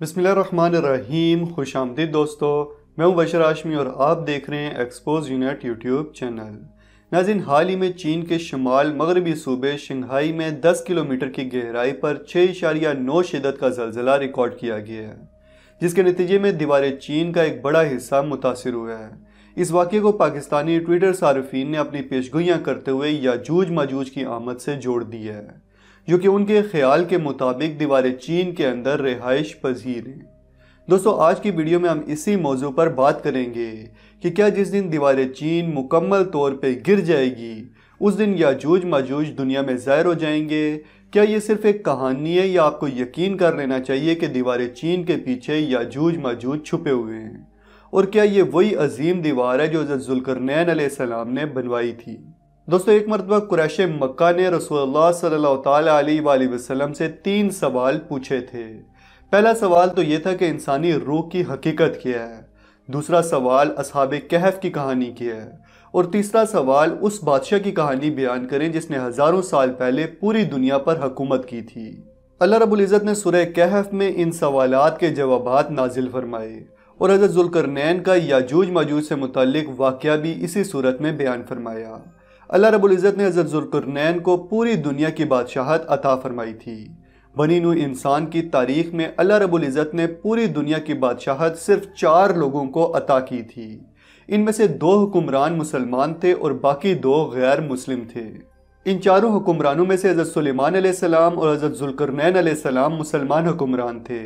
बिसमीम खुश आमदीद दोस्तों, मैं हूँ बशर आशमी और आप देख रहे हैं एक्सपोज यूनिट यूट्यूब चैनल नाजिन, हाल ही में चीन के शुमाल मगरबी सूबे शंघाई में 10 किलोमीटर की गहराई पर छः इशारिया नौ शिदत का जलजिला रिकॉर्ड किया गया है, जिसके नतीजे में दीवार चीन का एक बड़ा हिस्सा मुतासर हुआ है। इस वाक़े को पाकिस्तानी ट्विटर सार्फिन ने अपनी पेशगोइयाँ करते हुए याजूज माजूज की आमद से जोड़ दिया है। जो कि उनके ख्याल के मुताबिक दीवार चीन के अंदर रिहाइश पजीर हैं। दोस्तों, आज की वीडियो में हम इसी मौजू पर बात करेंगे कि क्या जिस दिन दीवार चीन मुकम्मल तौर पे गिर जाएगी, उस दिन याजूज माजूज दुनिया में ज़ाहिर हो जाएँगे। क्या ये सिर्फ़ एक कहानी है या आपको यकीन कर लेना चाहिए कि दीवार चीन के पीछे याजूज माजूज छुपे हुए हैं? और क्या ये वही अजीम दीवार है जो जुल्करनैन सलाम ने बनवाई थी? दोस्तों, एक मरतबा कुरैश मक्का ने अलैहि वसल्लम से तीन सवाल पूछे थे। पहला सवाल तो ये था कि इंसानी रूह की हकीकत क्या है? दूसरा सवाल असहाब कहफ की कहानी क्या है? और तीसरा सवाल उस बादशाह की कहानी बयान करें जिसने हज़ारों साल पहले पूरी दुनिया पर हुकूमत की थी। अल्लाह रबुल्ज़त ने सुरह कहफ में इन सवालात के जवाब नाजिल फरमाए और हज़रत जुल्करनैन का याजूज माजूज से मुतल वाक़ भी इसी सूरत में बयान फरमाया। अल्लाह रबुल्ज़त ने हज़रत जुल्करनैन को पूरी दुनिया की बादशाहत अता फरमाई थी। बनी नु इंसान की तारीख में अल्लाह रबुल्ज़त ने पूरी दुनिया की बादशाहत सिर्फ़ चार लोगों को अता की थी। इनमें से दो हुक्मरान मुसलमान थे और बाकी दो गैर मुस्लिम थे। इन चारों हुक्मरानों में से हज़रत सुलेमान सलाम और हज़रत जुल्करनैन सलाम मुसलमान हुक्मरान थे,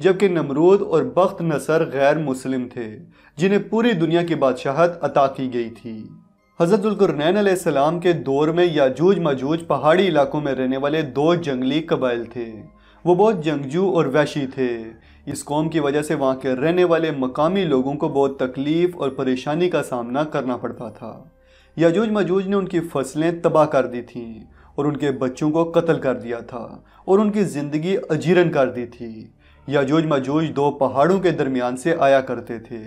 जबकि नमरूद और बख्त नसर गैर मुस्लिम थे, जिन्हें पूरी दुनिया की बादशाहत अता की गई थी। हज़रतुल्करनैन सलाम के दौर में याजूज मजूज पहाड़ी इलाकों में रहने वाले दो जंगली कबाइल थे। वो बहुत जंगजू और वैशी थे। इस कौम की वजह से वहाँ के रहने वाले मकामी लोगों को बहुत तकलीफ़ और परेशानी का सामना करना पड़ता था। याजूज मजूज ने उनकी फ़सलें तबाह कर दी थीं और उनके बच्चों को कत्ल कर दिया था और उनकी ज़िंदगी अजीरन कर दी थी। याजूज मजूज दो पहाड़ों के दरमियान से आया करते थे,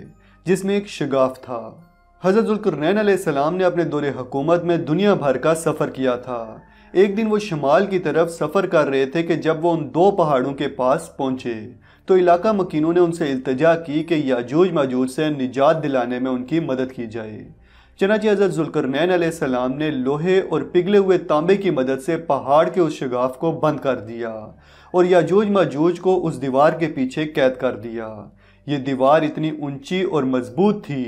जिसमें एक शगाफ था। हज़रतुल्करनैन सलाम ने अपने दौरे हकूमत में दुनिया भर का सफ़र किया था। एक दिन वो शमाल की तरफ़ सफ़र कर रहे थे कि जब वो उन दो पहाड़ों के पास पहुँचे तो इलाका मकीनों ने उनसे इल्तजा की कि याजूज माजूज से निजात दिलाने में उनकी मदद की जाए। चनाची हज़रत जुल्करनैन सलाम ने लोहे और पिघले हुए तांबे की मदद से पहाड़ के उस शगाफ को बंद कर दिया और याजूज माजूज को उस दीवार के पीछे कैद कर दिया। ये दीवार इतनी ऊँची और मज़बूत थी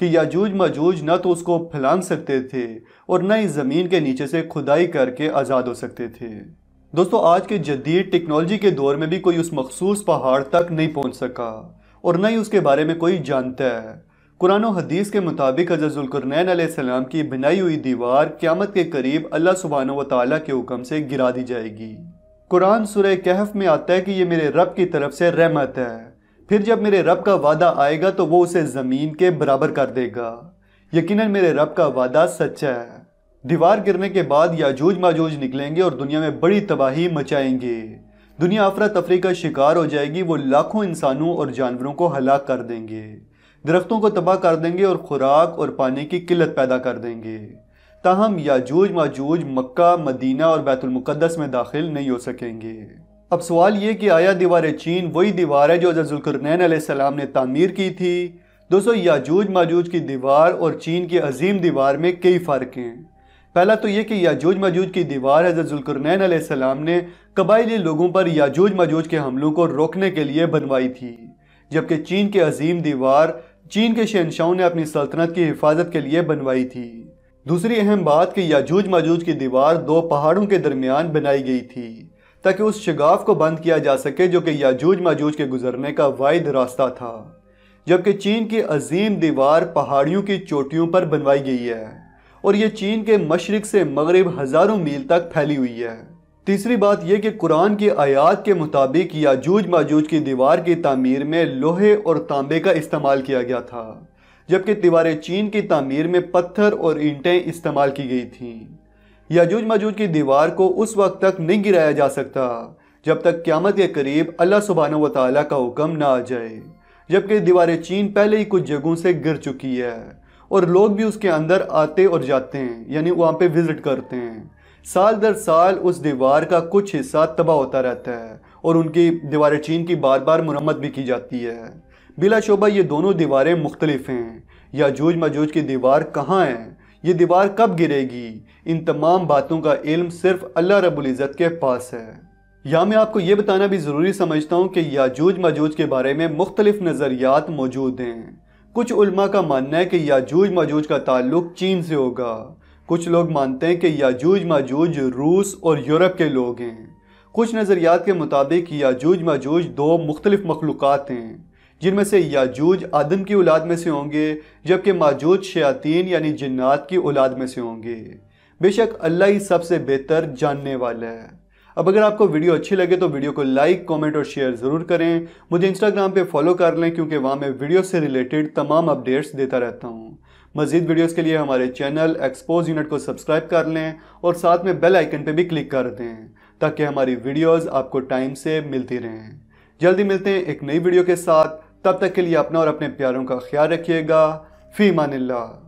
कि याजूज माजूज न तो उसको फैलान सकते थे और न ही ज़मीन के नीचे से खुदाई करके आज़ाद हो सकते थे। दोस्तों, आज के जदीद टेक्नोलॉजी के दौर में भी कोई उस मखसूस पहाड़ तक नहीं पहुँच सका और न ही उसके बारे में कोई जानता है। कुरान हदीस के मुताबिक हजरतुल्करनैन की बनाई हुई दीवार क्यामत के करीब अल्लाह सुबहान व के हुक्म से गिरा दी जाएगी। कुरान सुरह कहफ में आता है कि ये मेरे रब की तरफ़ से रहमत है। फिर जब मेरे रब का वादा आएगा तो वो उसे ज़मीन के बराबर कर देगा। यकीनन मेरे रब का वादा सच्चा है। दीवार गिरने के बाद याजूज माजूज निकलेंगे और दुनिया में बड़ी तबाही मचाएँगे। दुनिया अफरा तफरी का शिकार हो जाएगी, वो लाखों इंसानों और जानवरों को हलाक कर देंगे। दरख्तों को तबाह कर देंगे और खुराक और पानी की किल्लत पैदा कर देंगे। ताहम याजूज माजूज मक्का, मदीना और बैतुलमुक़दस में दाखिल नहीं हो सकेंगे। अब सवाल ये कि आया दीवार चीन, वही दीवार है जो जुल्करनैन सलाम ने तामीर की थी। दोस्तों, याजूज माजूज की दीवार और चीन की अजीम दीवार में कई फ़र्क हैं। पहला तो ये कि याजूज माजूज की दीवार हज़रत जुल्करनैन सलाम ने कबायली लोगों पर याजूज माजूज के हमलों को रोकने के लिए बनवाई थी, जबकि चीन की अजीम दीवार चीन के शहनशाहों ने अपनी सल्तनत की हिफाजत के लिए बनवाई थी। दूसरी अहम बात कि याजूज माजूज की दीवार दो पहाड़ों के दरमियान बनाई गई थी। ताकि उस शगाफ को बंद किया जा सके जो कि याजूज माजूज के गुजरने का वाद रास्ता था, जबकि चीन की अजीम दीवार पहाड़ियों की चोटियों पर बनवाई गई है और ये चीन के मशरक से मगरब हज़ारों मील तक फैली हुई है। तीसरी बात यह कि कुरान की आयात के मुताबिक याजूज माजूज की दीवार की तमीर में लोहे और तांबे का इस्तेमाल किया गया था, जबकि दीवारें चीन की तमीर में पत्थर और ईंटें इस्तेमाल की गई थीं। याजूज मजूज की दीवार को उस वक्त तक नहीं गिराया जा सकता, जब तक क्यामत के करीब अल्लाह सुबहान व ताली का हुक्म ना आ जाए, जबकि दीवार चीन पहले ही कुछ जगहों से गिर चुकी है और लोग भी उसके अंदर आते और जाते हैं, यानी वहाँ पे विज़िट करते हैं। साल दर साल उस दीवार का कुछ हिस्सा तबाह होता रहता है और उनकी दीवार चीन की बार बार मुरम्मत भी की जाती है। बिलाशोबा ये दोनों दीवारें मुख्तलिफ़ हैं याजूज मजूज की दीवार कहाँ है? ये दीवार कब गिरेगी? इन तमाम बातों का इल्म सिर्फ़ अल्लाह रबुल्ज़त के पास है। यहाँ मैं आपको ये बताना भी ज़रूरी समझता हूँ कि याजूज मजूज के बारे में मुख्तलिफ़ नज़रियात मौजूद हैं। कुछ उल्मा का मानना है कि याजूज मजूज का ताल्लुक चीन से होगा। कुछ लोग मानते हैं कि याजूज मजूज रूस और यूरोप के लोग हैं। कुछ नज़रियात के मुताबिक याजूज मजूज दो मुख्तलिफ़ मखलूक़ हैं। जिनमें से याजूज आदम की औलाद में से होंगे, जबकि माजूज शयातीन यानी जन्नात की औलाद में से होंगे। बेशक अल्लाह ही सबसे बेहतर जानने वाला है। अब अगर आपको वीडियो अच्छी लगे तो वीडियो को लाइक, कमेंट और शेयर ज़रूर करें। मुझे इंस्टाग्राम पे फॉलो कर लें, क्योंकि वहाँ मैं वीडियो से रिलेटेड तमाम अपडेट्स देता रहता हूँ। मज़ीद वीडियोस के लिए हमारे चैनल एक्सपोज यूनिट को सब्सक्राइब कर लें और साथ में बेल आइकन पे भी क्लिक कर दें, ताकि हमारी वीडियोस आपको टाइम से मिलती रहें। जल्दी मिलते हैं एक नई वीडियो के साथ। तब तक के लिए अपना और अपने प्यारों का ख्याल रखिएगा। फ़ी मानिल्ला